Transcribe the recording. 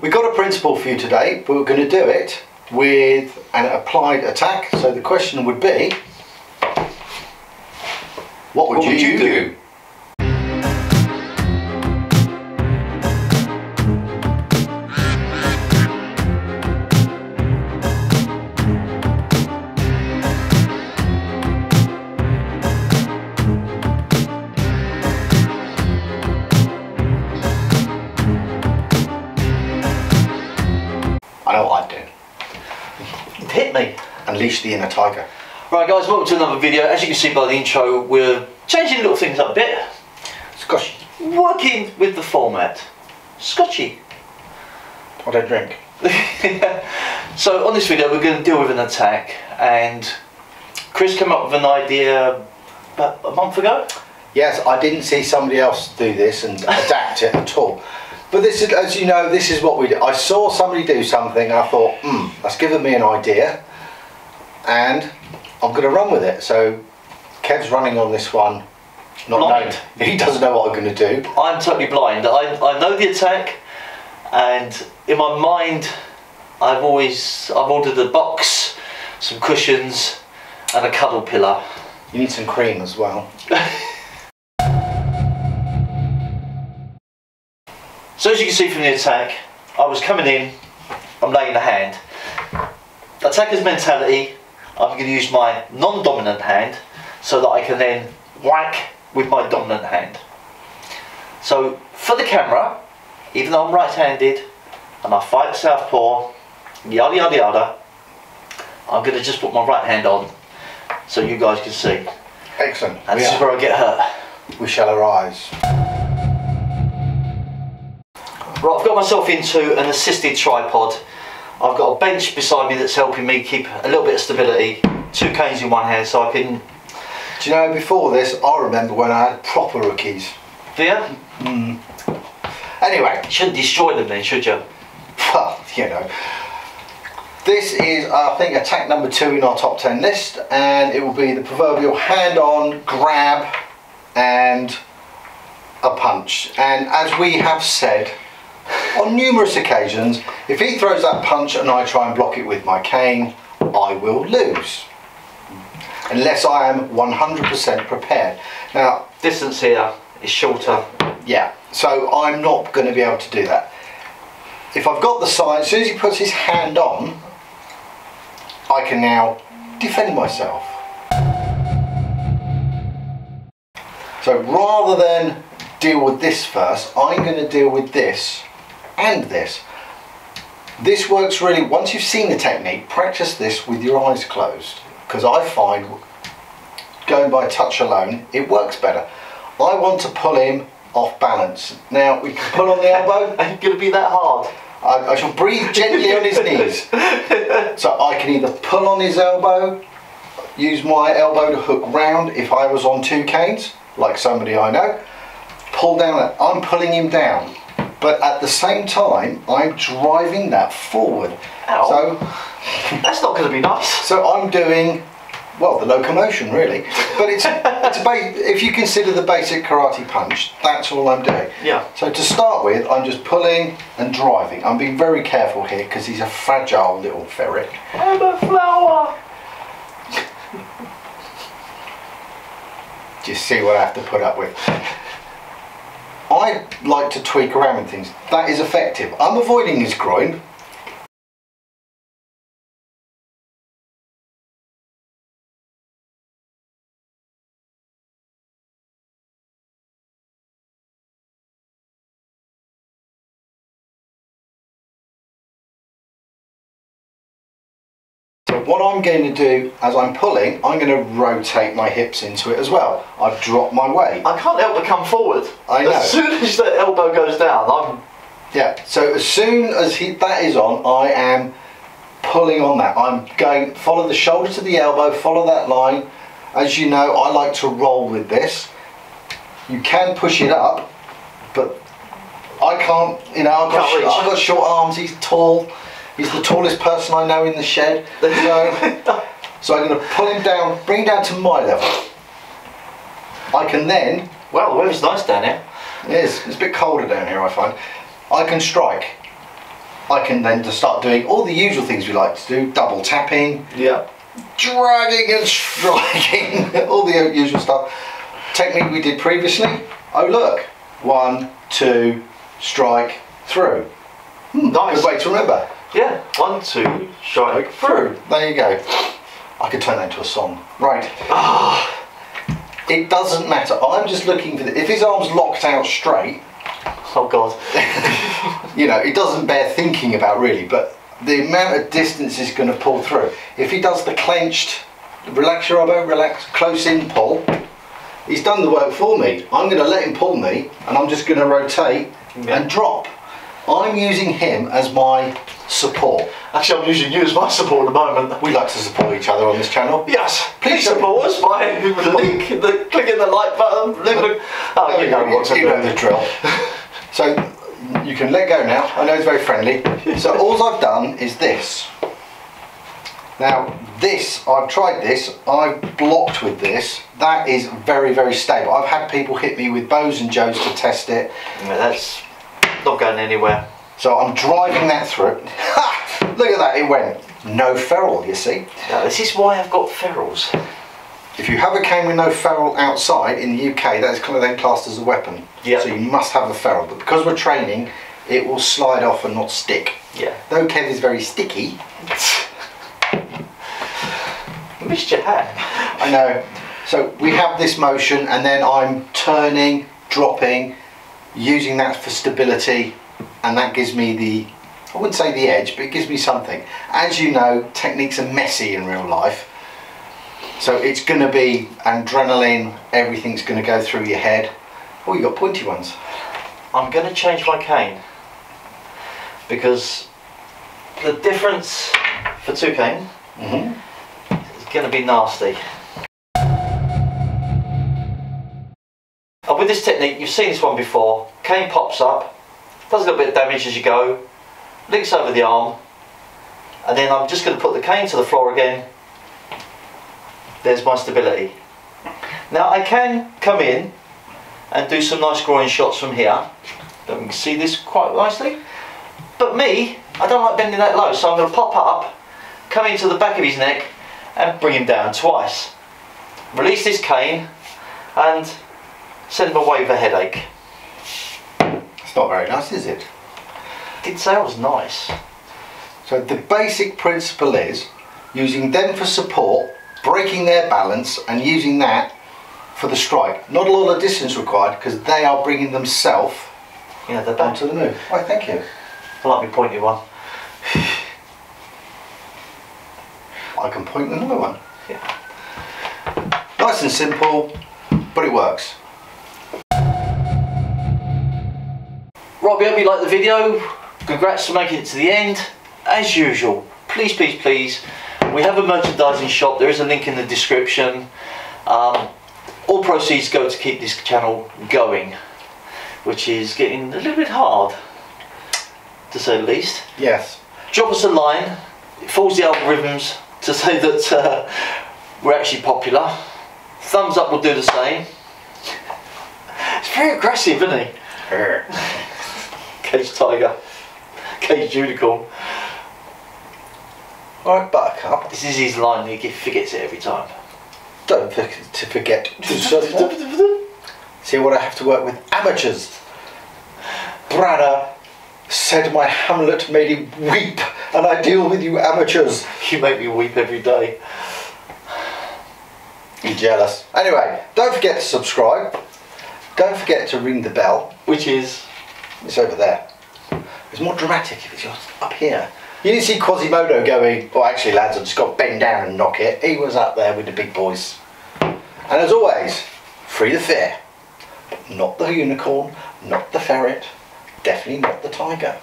We've got a principle for you today, but we're going to do it with an applied attack. So the question would be, what would, What you, would you do? do? Unleash the inner tiger. Right guys, welcome to another video. As you can see by the intro, we're changing little things up a bit. Scotch, Working with the format. Scotchy. what I drink. so on this video we're going to deal with an attack and Chris came up with an idea about a month ago. Yes, I didn't see somebody else do this and adapt it at all. But this is, as you know, this is what we do. I saw somebody do something and I thought, hmm, that's given me an idea and I'm going to run with it. So Kev's running on this one. Not Blind. knowing- He doesn't know what I'm going to do. I'm totally blind. I, I know the attack and in my mind I've always I've ordered a box, some cushions and a cuddle pillow. You need some cream as well. So as you can see from the attack, I was coming in, I'm laying a hand. Attacker's mentality, I'm going to use my non-dominant hand so that I can then whack with my dominant hand. So for the camera, even though I'm right-handed and I fight southpaw, yada yada yada, I'm going to just put my right hand on so you guys can see. Excellent. And we, this is where I get hurt. we shall arise. Right, I've got myself into an assisted tripod. I've got a bench beside me that's helping me keep a little bit of stability. Two canes in one hand so I can... Do you know, before this, I remember when I had proper rookies. There? Hmm. Anyway, You shouldn't destroy them then, should you? well, you know. This is, I think, attack number two in our top 10 list, and it will be the proverbial hand on, grab, and a punch. And as we have said on numerous occasions, if he throws that punch and I try and block it with my cane, I will lose. Unless I am 100% prepared. Now, Distance here is shorter. yeah, so I'm not going to be able to do that. If I've got the sign, as soon as he puts his hand on, I can now defend myself. So rather than deal with this first, I'm going to deal with this and this. This works really, once you've seen the technique, practice this with your eyes closed. Because I find going by touch alone, it works better. I want to pull him off balance. Now we can pull on the elbow. Ain't gonna be that hard. I, I shall breathe gently on his knees. So I can either pull on his elbow, use my elbow to hook round if I was on two canes, like somebody I know, pull down, I'm pulling him down. But at the same time, I'm driving that forward. Ow. So That's not gonna be nice. so I'm doing, well, the locomotion really, but it's it's ba- if you consider the basic karate punch, that's all I'm doing. Yeah. So to start with, I'm just pulling and driving. I'm being very careful here because he's a fragile little ferret. I'm a flower. Just see what I have to put up with. I like to tweak around with things. That is effective. I'm avoiding his groin. So what I'm going to do as I'm pulling, I'm going to rotate my hips into it as well. I've dropped my weight. I can't help but come forward. I know. As soon as the elbow goes down, I'm Yeah, so as soon as he, that is on, I am pulling on that. I'm going, follow the shoulder to the elbow, follow that line. As you know, I like to roll with this. You can push it up, but I can't, you know, I've got. I've got short arms, he's tall. He's the tallest person I know in the shed. So, so I'm going to pull him down, bring him down to my level. I can then well, the weather's nice down here. it is. It's a bit colder down here, I find. I can strike. I can then just start doing all the usual things we like to do, double tapping, Yeah. dragging and striking, all the usual stuff. Technique we did previously. Oh look, one, two, strike, through. Nice. Good way to remember. Yeah. One, two, strike through. There you go. I could turn that into a song. Right. Ah. It doesn't matter. I'm just looking for the, if his arm's locked out straight, Oh God. you know, it doesn't bear thinking about really, but the amount of distance is going to pull through. If he does the clenched, relax your elbow, relax, close in pull, he's done the work for me. I'm going to let him pull me and I'm just going to rotate Yeah. and drop. I'm using him as my support. Actually, I'm using you as my support at the moment. We like to support each other on this channel. Yes, Please please support us by link, the, clicking the like button. Oh, you know what to you know the drill. so you can let go now. I know it's very friendly. So all I've done is this. Now this, I've tried this, I've blocked with this. That is very, very stable. I've had people hit me with bows and joes to test it. Yeah, that's not going anywhere. So I'm driving that through. Ha! Look at that, it went. No ferrule, you see. Now, this is why I've got ferrules. If you have a cane with no ferrule outside in the UK, that is kind of then classed as a weapon. Yeah. So you must have a ferrule. But because we're training, it will slide off and not stick. Yeah. Though Kev is very sticky, Missed your hat. I know. So we have this motion and then I'm turning, dropping, using that for stability and that gives me the, I wouldn't say the edge, but it gives me something. As you know, techniques are messy in real life. So it's going to be adrenaline, everything's going to go through your head. Oh, you got pointy ones. I'm going to change my cane because the difference for two cane hmm is going to be nasty. With this technique, you've seen this one before. Cane pops up, does a little bit of damage as you go, links over the arm, and then I'm just going to put the cane to the floor again. There's my stability. Now I can come in and do some nice groin shots from here. You can see this quite nicely. But me, I don't like bending that low, so I'm going to pop up, come into the back of his neck, and bring him down twice. Release this cane, and send him away with a headache. It's not very nice, is it? Didn't say I was nice. So the basic principle is using them for support, breaking their balance and using that for the strike. Not a lot of distance required because they are bringing themselves You know, the back. onto the move. Right, thank you. I like me pointy one. I can point another one. Yeah. Nice and simple, but it works. Robbie, hope you liked the video. Congrats for making it to the end. As usual, please, please, please, we have a merchandising shop. There is a link in the description. Um, all proceeds go to keep this channel going, which is getting a little bit hard, to say the least. Yes. Drop us a line. It fools the algorithms to say that uh, we're actually popular. Thumbs up will do the same. It's very aggressive, isn't he? Cage tiger. Cage unicorn. Alright, Buttercup, This is his line, he forgets it every time. don't forget to forget. See what I have to work with? Amateurs. Brada said my Hamlet made him weep, and I deal with you amateurs. You make me weep every day. You jealous. Anyway, don't forget to subscribe. Don't forget to ring the bell. Which is, It's over there. It's more dramatic if it's up here. You didn't see Quasimodo going, oh actually lads, I've just got to bend down and knock it. He was up there with the big boys. And as always, free the fear. But not the unicorn, not the ferret, definitely not the tiger.